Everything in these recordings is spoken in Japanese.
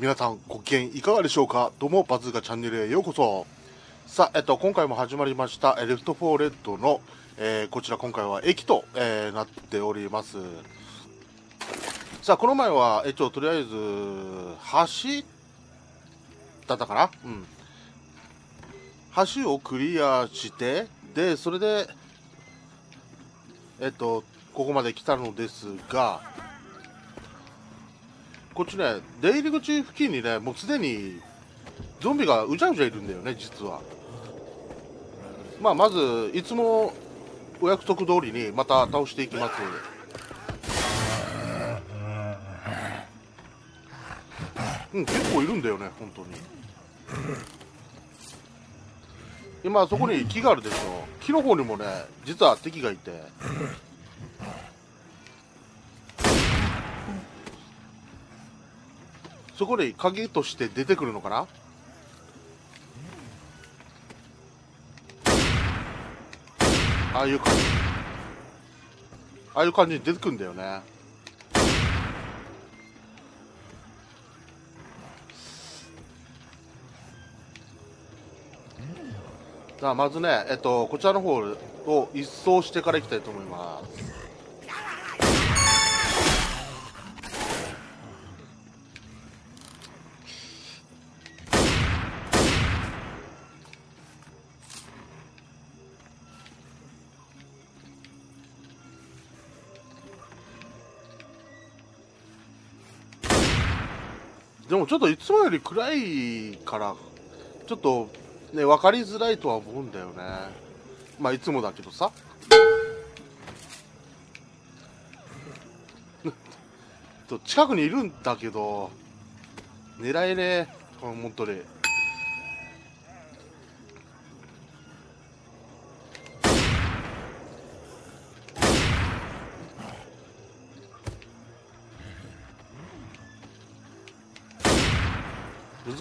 皆さんご機嫌いかがでしょうか？どうもバズーカチャンネルへようこそ。さあ、えっと、今回も始まりましたレフト4レッドの、えー、こちら今回は駅と、えー、なっております。さあこの前はえっととりあえず橋だったかな？うん。橋をクリアしてでそれでえっとここまで来たのですがこっちね、出入り口付近にね、もうすでにゾンビがうじゃうじゃいるんだよね、実は。まあ、まず、いつもお約束通りにまた倒していきます。うん、結構いるんだよね、本当に。今、そこに木があるでしょ。木の方にもね、実は敵がいて。そこで影として出てくるのかな？ああいう感じ。ああいう感じに出てくるんだよね。さあまずねえっとこちらの方を一掃してからいきたいと思います。でもちょっといつもより暗いからちょっとね分かりづらいとは思うんだよね。まあいつもだけどさ。近くにいるんだけど狙えねえ。本当に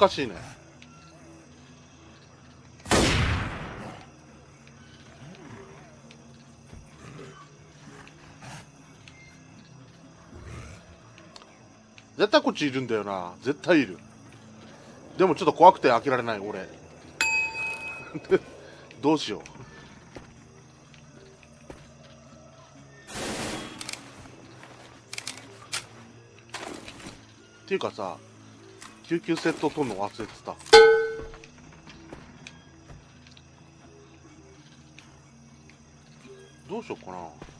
難しいね。絶対こっちいるんだよな。絶対いる。でもちょっと怖くて開けられない俺。どうしよう。っていうかさ救急セット取るの忘れてた。どうしようかな。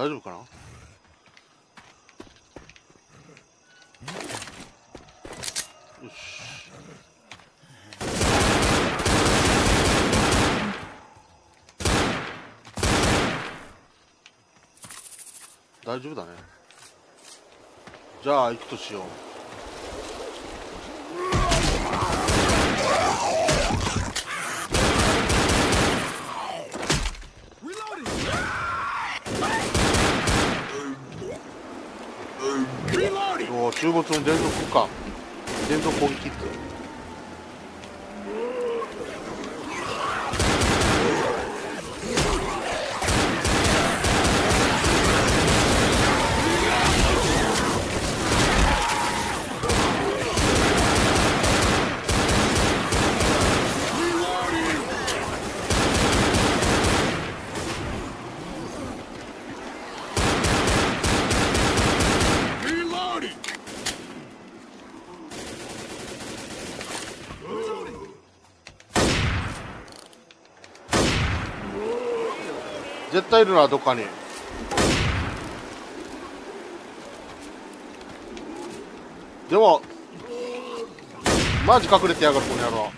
大丈夫かな？よし。大丈夫だね。じゃあ行くとしよう。中没の連続か連続攻撃って絶対いるなどっかに。でもマジ隠れてやがるこの野郎。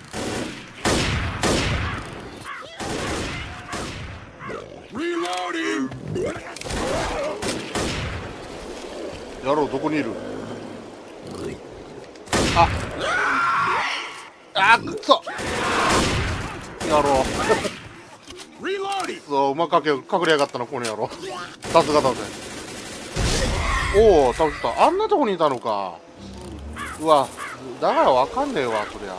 野郎どこにいる？あ。あくっそ。野郎。そううまかけ隠れやがったなこの野郎。さすがだぜ。おお倒ったあんなとこにいたのか。うわだからわかんねえわそりゃ。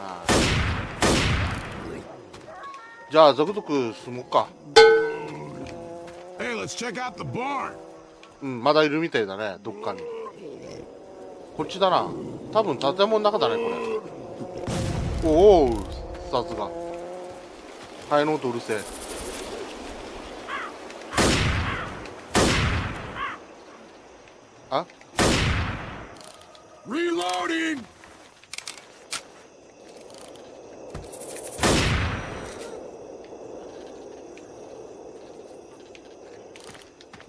ああじゃあ続々進もうか。Hey, let's check out the barn. うんまだいるみたいだねどっかに。こっちだな。多分建物の中だねこれ。おおさすがハエの音うるせえあ Reloading!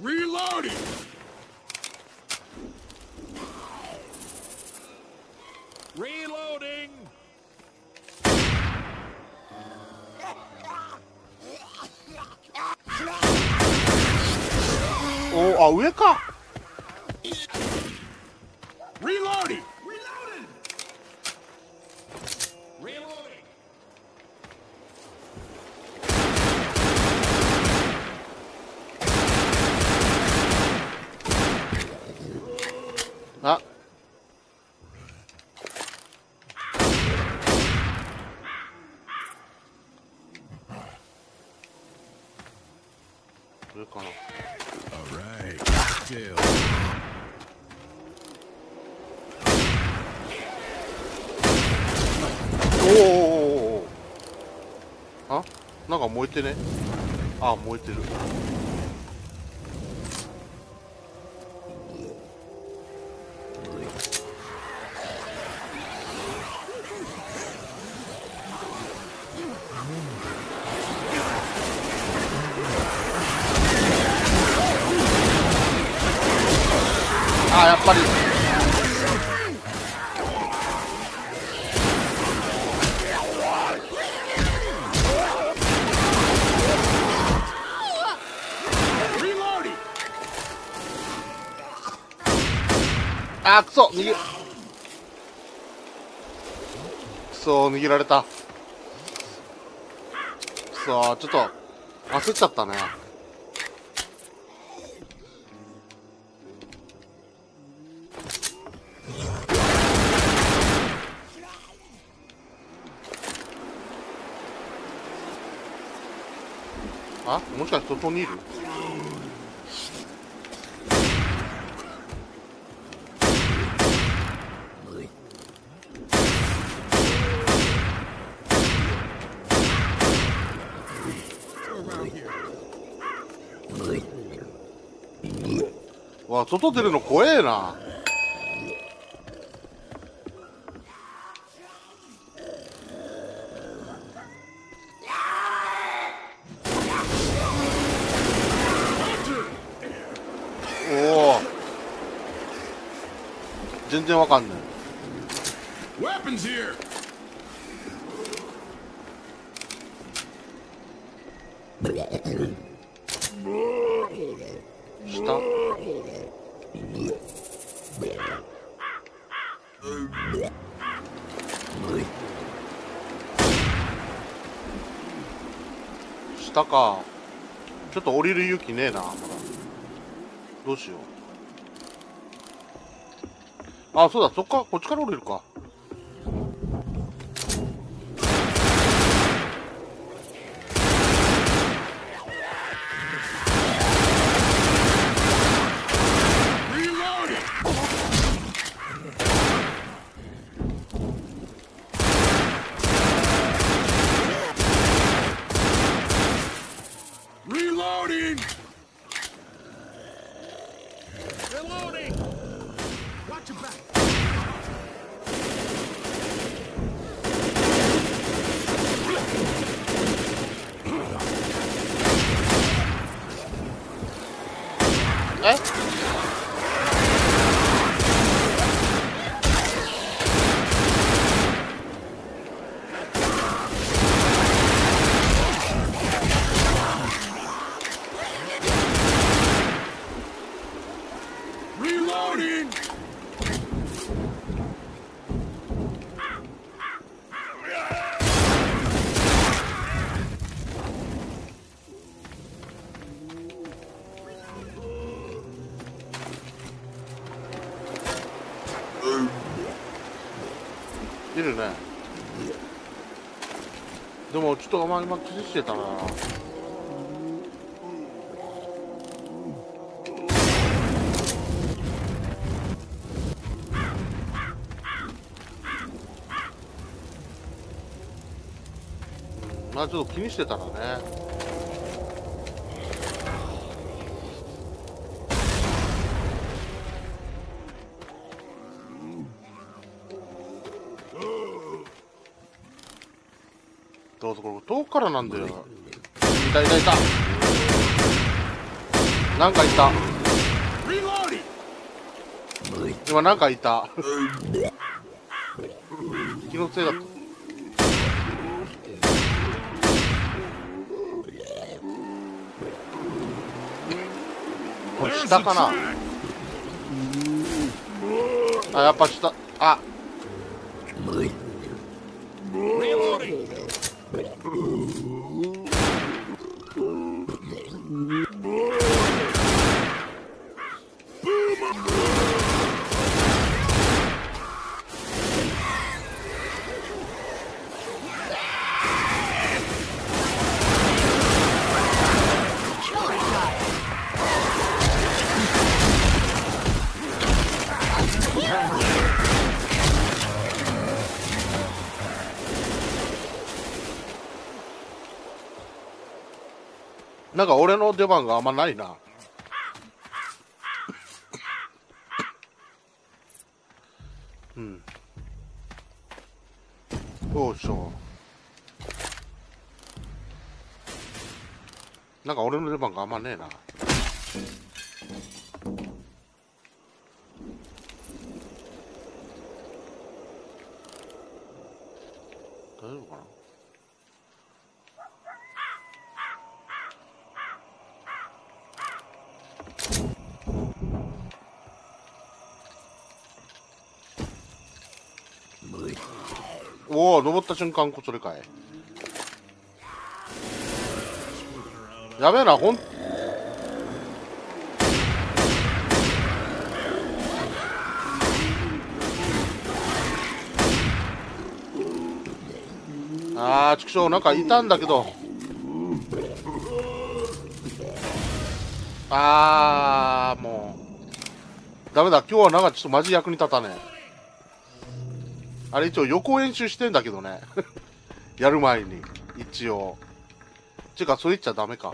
Reloading. おおあ上か Reloading. Reloading. Reloading. あ。これかな。おおあなんか燃えてねあ燃えてるあーくそ。逃げくそ逃げられた。くそちょっと焦っちゃったね。あ？もしかして外にいる Around here. わ外出るの怖えな。おお。全然わかんない。Weapons here. 下下か。ちょっと降りる勇気ねえなまだ。どうしよう。あそうだそっかこっちから降りるか。Eh? とあまり気にしてたな。まあちょっと気にしてたらねどうぞこれ遠くからなんだよ。いたいたい。たなんかいた。今なんかいた。気のせいだった。これ下かな？あやっぱ下。あ。Mm-hmm. なんか俺の出番があんまないな。うん。よいしょ。なんか俺の出番があんまねえな。おお登った瞬間それかいやべえなほん。あー畜生なんかいたんだけど。あーもう。ダメだ今日はなんかちょっとマジ役に立たねえ。あれ一応予行演習してんだけどね。やる前に。一応。ていうか、それ言っちゃダメか。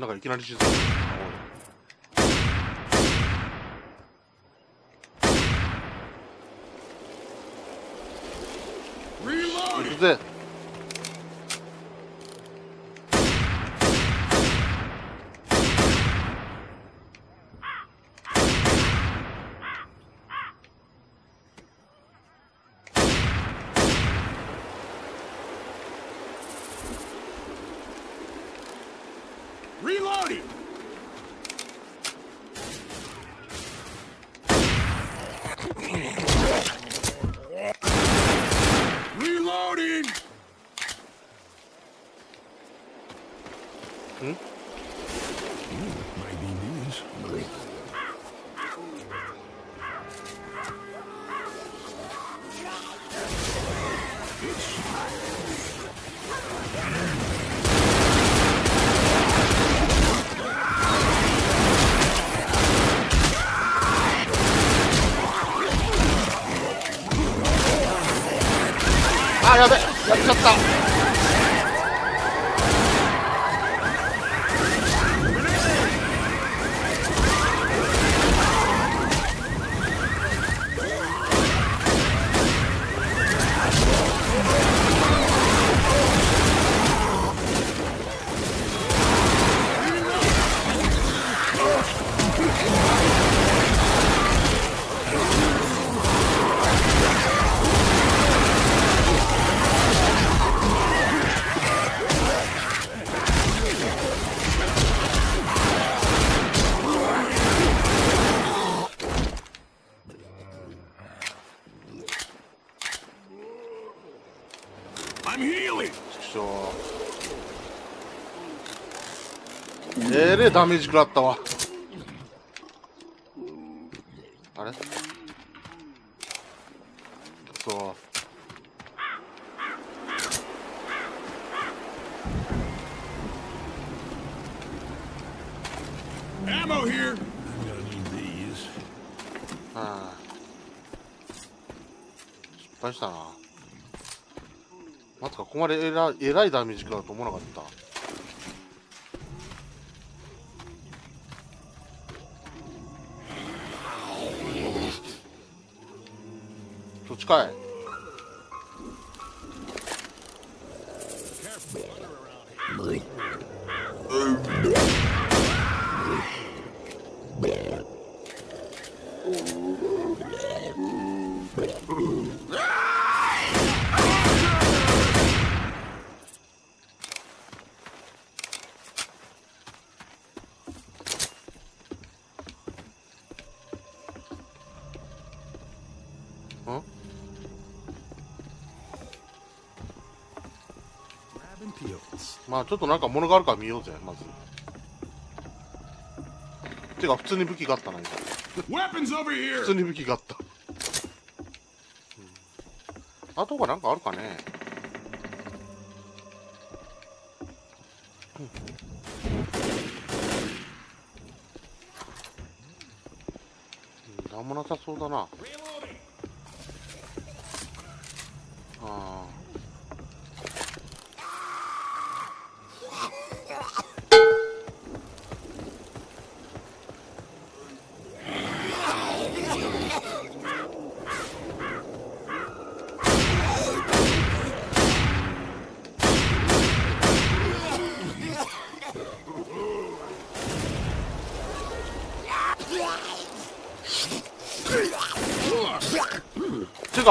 なんかいきなり静か。Reloading! あ、やべやっちゃった。えれえダメージ食らったわ。あれ？そう。までえらえらいダメージ食らうと思わなかった？そっちかい？まあちょっとなんか物があるから見ようぜまず。てか普通に武器があったな今。普.通に武器があった、うん、あとがなんかあるかね。うん。なん。もなさそうだな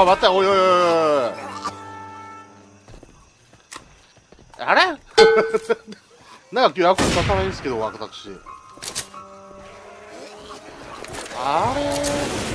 か待っておいおいおいおいあれ？なんか今日役に立たないんですけど私。あれ？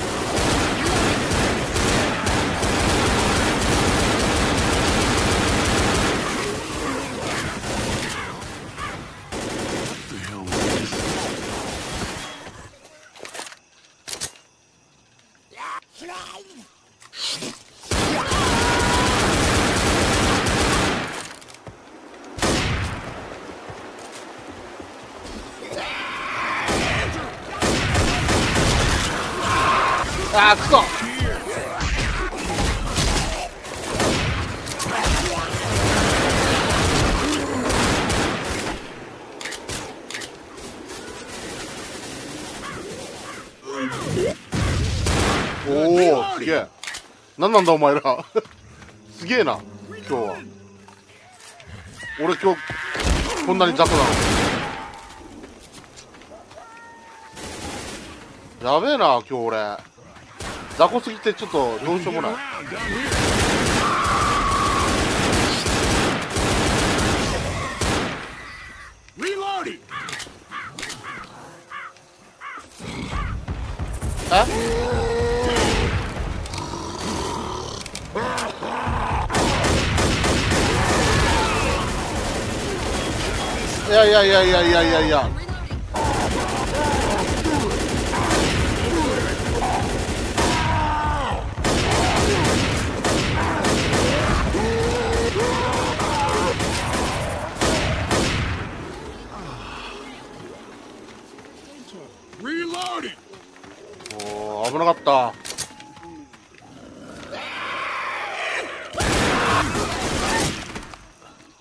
なんだお前ら。すげえな今日は。俺今日こんなに雑魚なの。やべえな今日俺。雑魚すぎてちょっとどうしようもない。え？やいやいやいやいやいやいや。おー危なかった。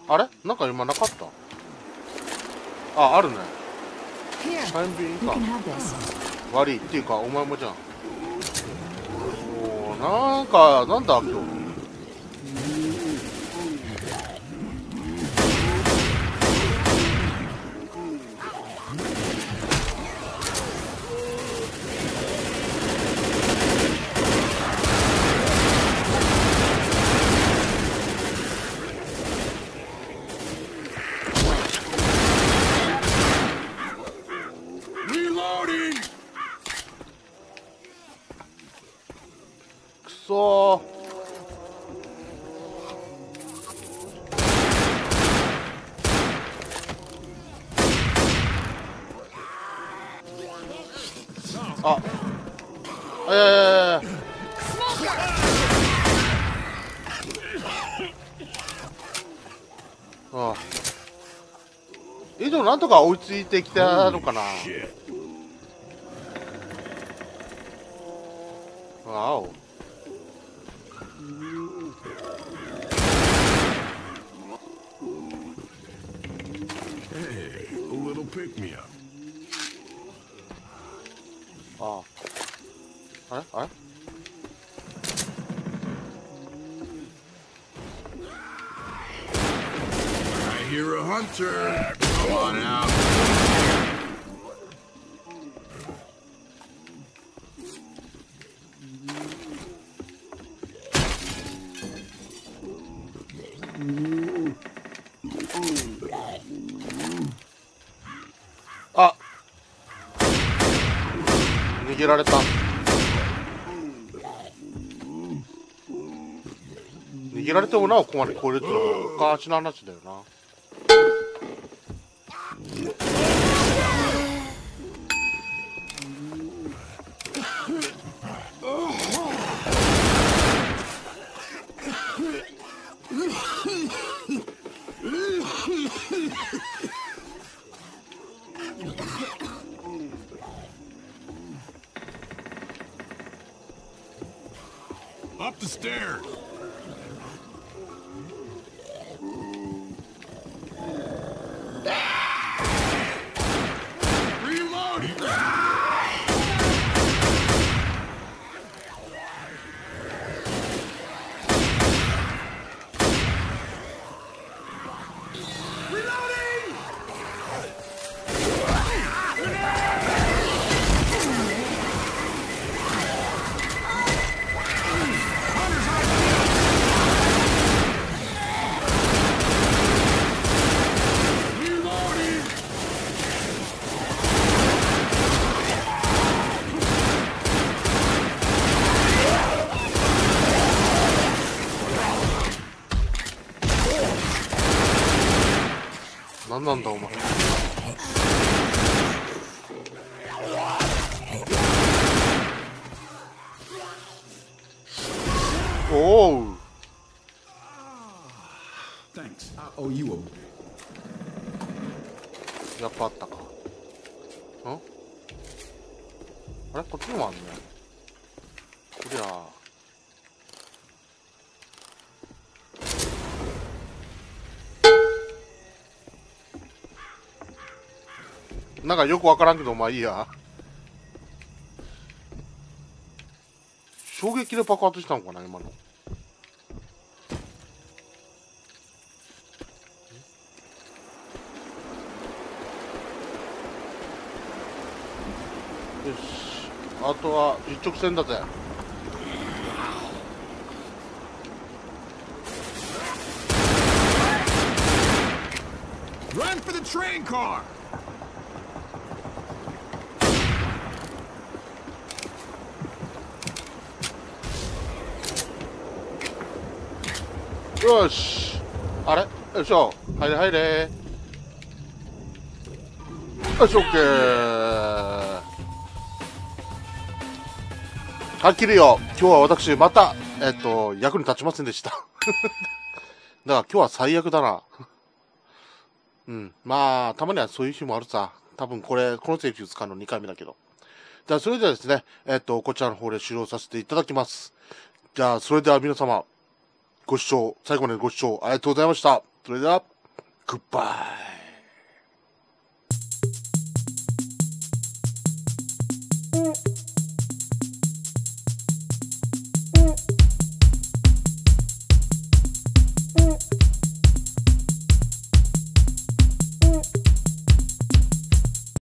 あれ？なんか今なかったああるね Here, タイムビー you か can have this. 悪いっていうかお前もじゃん。おなんかなんだ今日。とか追いついてきたのかな.わお.あああれあれ I hear あ逃げられた逃げられてもなおここまで来れるってのはおかしな話だよな「何なんだお前。なんかよくわからんけどまあいいや。衝撃で爆発したのかな今の。よし。あとは一直線だぜ。Run for the train car! よし。あれ？よいしょ。入れ入れ。よしオッケーはっきりよ。今日は私またえっと役に立ちませんでした。だから今日は最悪だな。うん。まあたまにはそういう日もあるさ。多分これこのセリフ使うの2回目だけど。じゃあそれではですねえっとこちらの方で終了させていただきます。じゃあそれでは皆様ご視聴、最後までご視聴ありがとうございました。それでは、グッバイ。